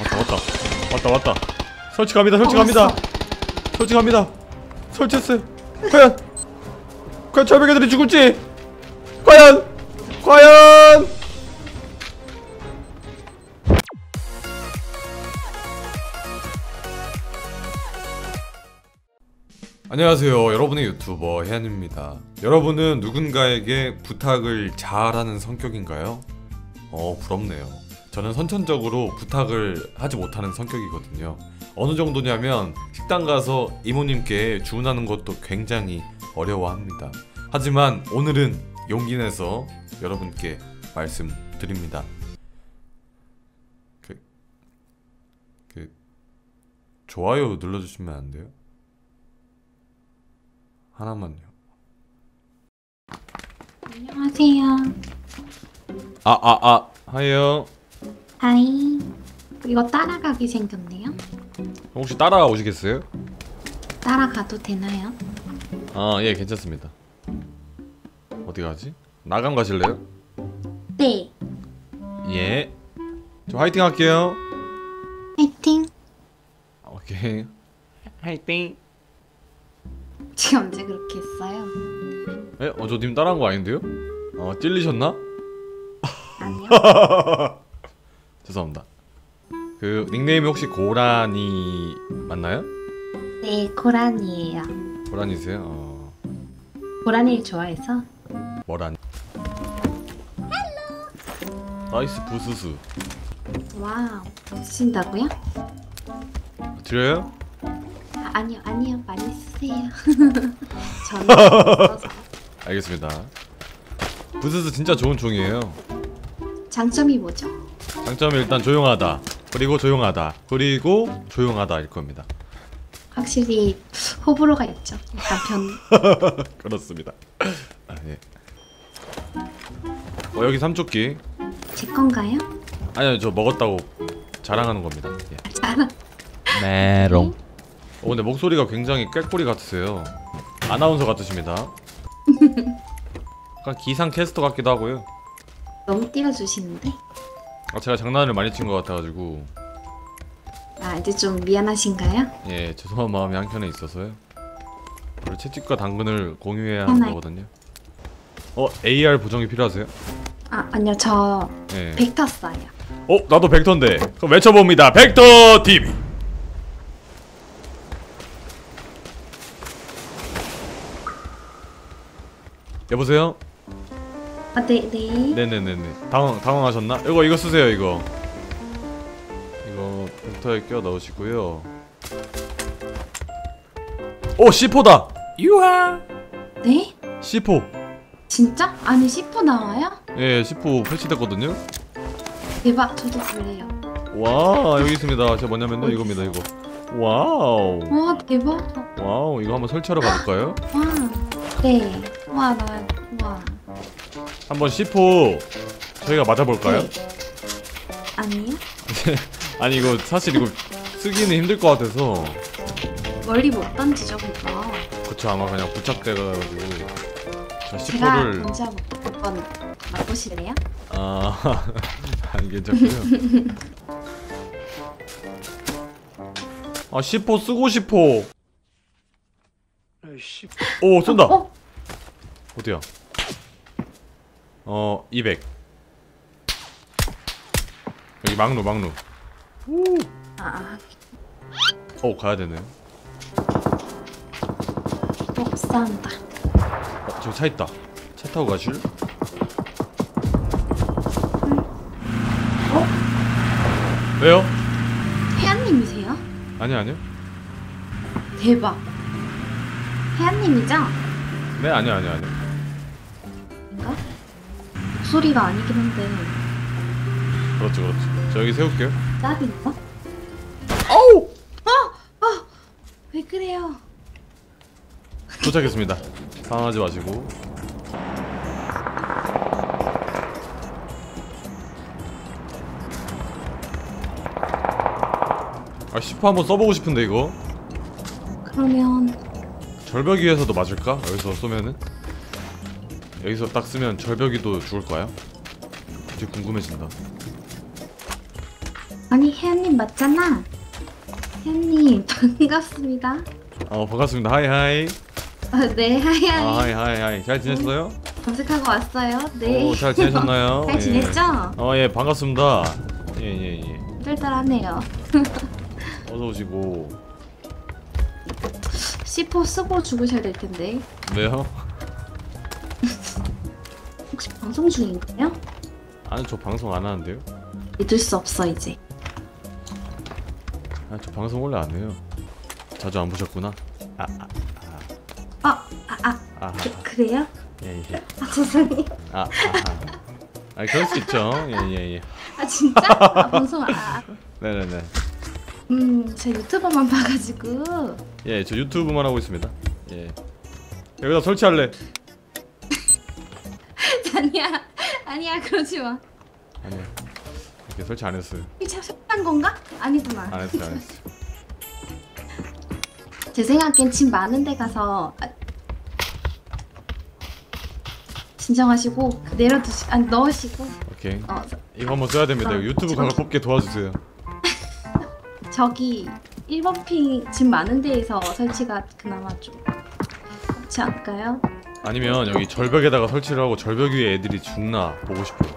왔다 왔다. 왔다 왔다. 설치 갑니다 설치 갑니다. 왔어. 설치 갑니다. 설치했어요 과연. 과연 절벽애들이 죽을지. 과연. 과연. 안녕하세요. 여러분의 유튜버 해안입니다. 여러분은 누군가에게 부탁을 잘하는 성격인가요? 어 부럽네요 저는 선천적으로 부탁을 하지 못하는 성격이거든요. 어느 정도냐면 식당 가서 이모님께 주문하는 것도 굉장히 어려워합니다. 하지만 오늘은 용기 내서 여러분께 말씀드립니다. 그, 그 좋아요 눌러주시면 안 돼요? 하나만요. 안녕하세요. 아 아 아 하이요 하이. 이거 따라가게 생겼네요. 혹시 따라가 오시겠어요? 따라가도 되나요? 아 예 괜찮습니다 어디 가지? 나감 가실래요? 네. 예 저 화이팅 할게요 화이팅. 오케이 화이팅 지금 언제 그렇게 했어요? 에? 어, 저님 따라한 거 아닌데요? 어, 찔리셨나? 아니요. 죄송합니다. 그 닉네임이 혹시 고라니 맞나요? 네, 고라니예요. 고라니세요? 어, 고라니를 좋아해서. 뭐라니? Nice 부스스. Wow. 쓰신다고요? 드려요? 아, 아니요, 아니요. 많이 쓰세요. 저는 없어서. 알겠습니다. 부스스 진짜 좋은 종이에요. 장점이 뭐죠? 장점이 일단 조용하다. 그리고 조용하다. 그리고 조용하다일 겁니다. 확실히 호불호가 있죠. 변. 그렇습니다. 아, 예. 어, 여기 삼조끼. 제 건가요? 아니요, 저 먹었다고 자랑하는 겁니다. 예. 알아. 메롱. 어 근데 목소리가 굉장히 꾀꼬리 같으세요. 아나운서 같으십니다. 약간 기상 캐스터 같기도 하고요. 너무 띄워주시는데. 아, 제가 장난을 많이 친 것 같아가지고 아, 이제 좀 미안하신가요? 예 죄송한 마음이 한켠에 있어서요. 원래 채찍과 당근을 공유해야 하는 하나요. 거거든요. 어 AR 보정이 필요하세요? 아, 아니요. 저 예. 벡터 써요. 어 나도 벡터인데 그럼 외쳐봅니다. 벡터 TV. 여보세요? 아, 네, 네. 네네네네 당황 당황하셨나? 이거 이거 쓰세요 이거 이거 벡터에 껴 넣으시고요. 오 C4다. 유하. 네? C4. 진짜? 아니 10호 나와요? 예 C4 패치됐거든요. 대박 저도 그래요 와 여기 있습니다. 제가 뭐냐면요 이겁니다 이거. wow. 와 대박 wow 이거 한번 설치하러 가볼까요? 와 네 와 나 와 한번 C4 저희가 맞아볼까요? 네. 아니요? 아니 이거 사실 이거 쓰기는 힘들 것 같아서 멀리 못 던지죠 그거 그쵸 아마 그냥 부착돼가지고 저 제가 C4를 먼저 한번 맛보실래요? 아 아니 괜찮고요 아 C4 쓰고 싶어 오 쏜다 어? 어디야 어 200. 여기 막루 막루 아어 가야 되네 복사한다 어, 저기 차 있다. 차 타고 가실? 어? 왜요? 혜안님이세요? 아니 아니요. 대박 혜안님이죠? 네 아니요 아니요 아니요. 목소리가 아니긴 한데 그렇죠 그렇죠. 저 여기 세울게요. 짭인가? 아우! 왜 그래요? 도착했습니다. 당황하지 마시고. 아 10호 한번 써보고 싶은데 이거 그러면 절벽 위에서도 맞을까? 여기서 쏘면은 여기서 딱 쓰면 절벽이도 죽을까요? 되게 궁금해진다. 아니 혜연님 맞잖아. 혜연님 반갑습니다. 어 반갑습니다. hi hi. 아, 네, hi hi. 아 hi hi hi. 잘 지냈어요? 검색하고 왔어요. 네. 오, 잘 지내셨나요? 잘 지냈죠? 어예 반갑습니다. 예예 예, 예. 뜰뜰하네요. 어서 오시고. C4 쓰고 죽으셔야 될 텐데. 네요? 방송 중인가요? 아니 저 방송 안 하는데요? 믿을 수 없어 이제. 아 저 방송 원래 안 해요. 자주 안 보셨구나. 아, 아, 아, 아, 아, 아, 그, 그래요? 예, 예. 아, 죄송해요. 아, 아, 아. 아, 그럴 수 있죠. 예, 예, 예. 아, 진짜? 아, 방송, 아. 네네네. 음, 제 유튜버만 봐가지고. 예, 저 유튜브만 하고 있습니다. 예. 여기다 설치할래. 아니야, 그러지 마. 아니요. 이렇게 설치 안 했어요. 참 속한 건가? 아니구나. 안 했어요, 안 했어요. 제 생각엔 집 많은 데 가서 아, 진정하시고 그 내려두시 아 넣으시고 오케이. 어 저- 이거 한번 써야 됩니다. 이거 유튜브 저- 강을 뽑게 도와주세요. 저기 1번 핑 집 많은 데에서 설치가 그나마 좀 그렇지 않을까요? 아니면 여기 절벽에다가 설치를 하고 절벽 위에 애들이 죽나 보고 싶어요.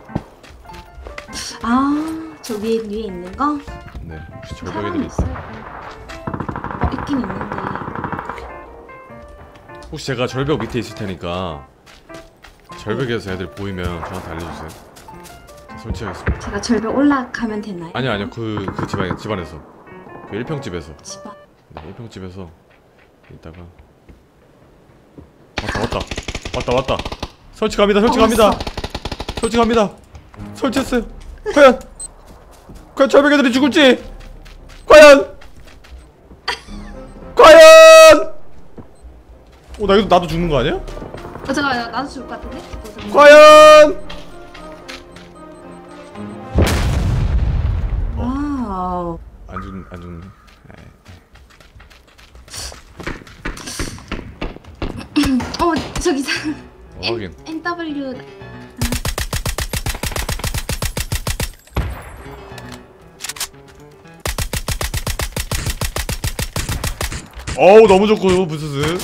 아 저 위에 위에 있는 거 네, 혹시 절벽 사람 애들이 있어요? 어 있긴 있는데 혹시 제가 절벽 밑에 있을 테니까 절벽에서 애들 보이면 저한테 알려주세요. 저 설치하겠습니다. 제가 절벽 올라가면 되나요? 아니요, 아니요. 그, 그 집안, 집안에서. 그 1평 집에서. 집안 네, 1평 집에서 이따가 왔다 왔다 왔다. 설치 갑니다 설치 어, 갑니다. 왔어. 설치 갑니다. 설치했어요 과연 과연 절벽 애들이 죽을지? 과연 과연! 어나 이거 나도 죽는 거 아니야? 어 잠깐 나도 죽을 것 같은데? 어, 잠깐만. 과연! 와우. 안 죽, 안 죽네 에이. 어 저기 사 어, 확인 NW 어우 너무 좋고 부스스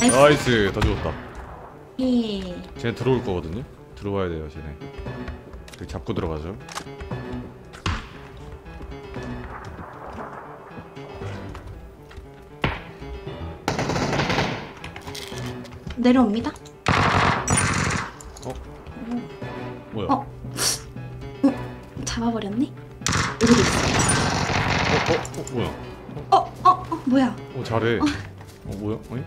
nice nice 다 죽었다 예. 쟤네 들어올 거거든요. 들어와야 돼요, 쟤네. 그 잡고 들어가죠. 내려옵니다. 뭐야? 어. 잡아버렸네. 여기 있어. 어, 어, 어, 뭐야? 어, 어, 어, 뭐야? 어, 잘해. 어, 뭐야? 어이?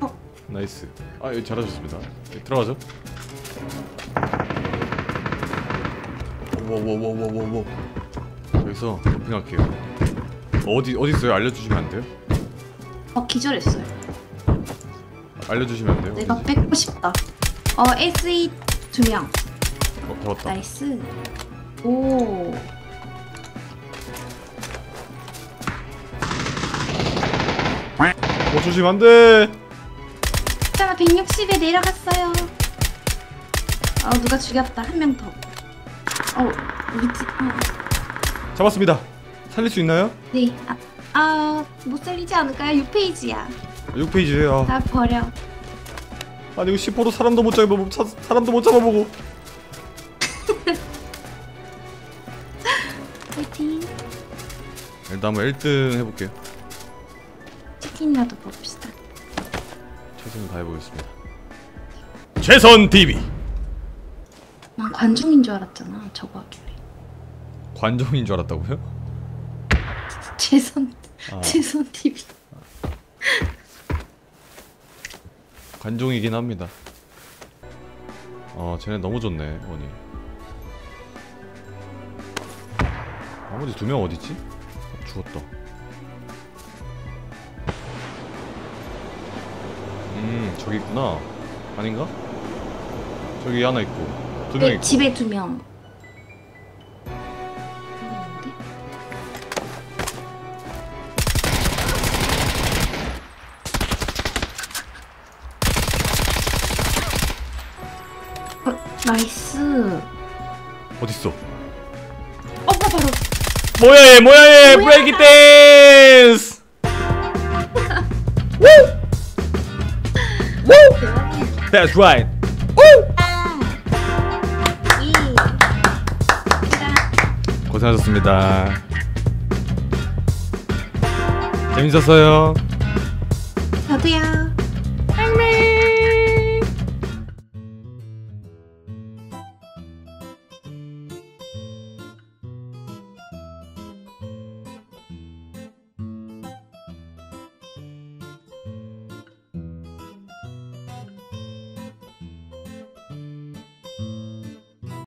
어. nice. 아, 여기 잘하셨습니다. 들어가죠. 워워워워워워. 여기서 도핑할게요. 어디 어디 있어요? 알려주시면 안 돼요? 어, 기절했어요. 알려주시면 안 돼요? 내가 어디지? 뺏고 싶다. 어, SE 두 명. 어, 잡았다. nice. 오. 어, 조심 안 돼. 있잖아, 160에 내려갔어요. 어, 누가 죽였다. 한 명 더. 어, 밑에, 어, 잡았습니다. 살릴 수 있나요? 네. 아, 아, 못 살리지 않을까요? 6페이지야. 6페이지에요. 나 버려. 아니 이거 10호로 사람도 못 잡아보고 사, 사람도 못 잡아보고 파이팅. 일단 한번 1등 해볼게요 치킨이라도 먹읍시다. 최선을 다해보겠습니다 최선 TV 난 관중인 줄 알았잖아. 저거 하길래. 관종인 줄 알았다고요? 최선, 아 최선 TV. 관종이긴 합니다 어 쟤네 너무 좋네 원이 나머지 두 명 어딨지? 어, 죽었다 음 저기 있구나 아닌가? 저기 하나 있고 두명 네, 있고 집에 두 명. 어. 어딨어? 어, 뭐 바로 뭐야 얘 뭐야 얘 브레이크 댄스 대박이야. That's right 이. 고생하셨습니다 재밌었어요 저도요.